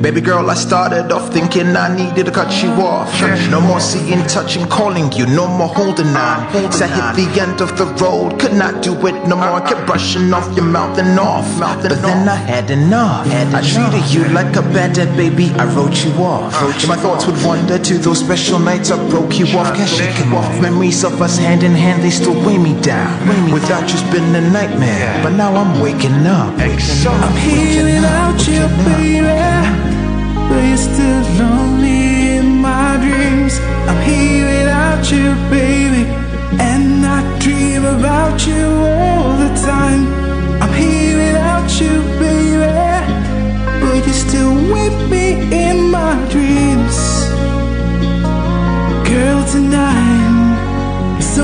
Baby girl, I started off thinking I needed to cut you off. No more seeing, touching, calling you, no more holding on. So I hit the end of the road, could not do it no more. I kept brushing off your mouth and off. But then I had enough. I treated you like a bad bandit, baby. I wrote you off. My thoughts would wander to those special nights I broke you off. Can't shake them off. Memories of us hand in hand, they still weigh me down. Without you's been a nightmare, but now I'm waking up. I'm here without you, baby. Dream about you all the time. I'm here without you, baby. But you're still with me in my dreams. Girl, tonight it's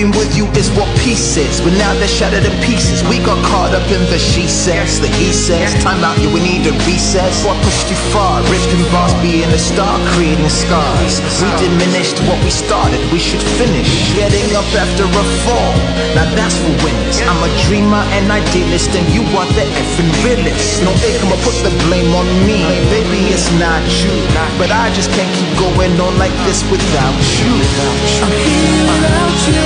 Been with you is what peace is, but now they're shattered in pieces. We got caught up in the she says, the he says. Time out, yeah, we need a recess. What pushed you far? Rich and boss being a star, creating scars. We diminished what we started, we should finish. Getting up after a fall, now that's for winners. I'm a dreamer and idealist, and you are the effing realist. No, they come put the blame on me. Baby, it's not you, but I just can't keep going on like this without you. I'm here without you,